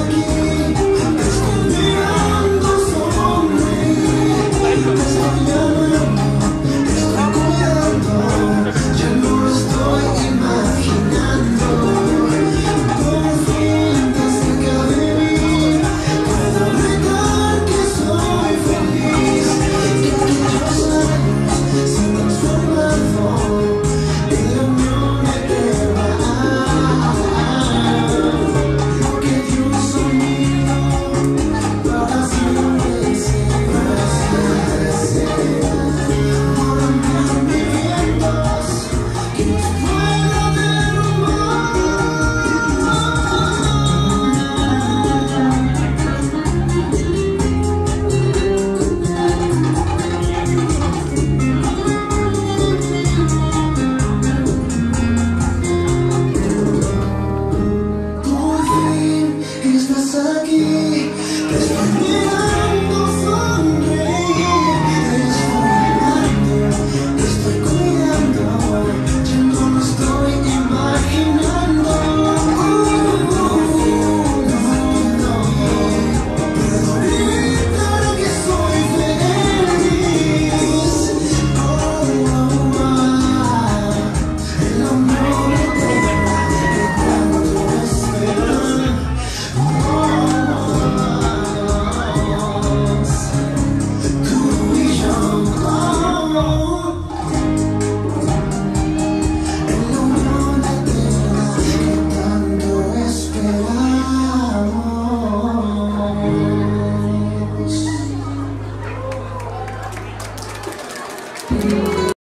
I'll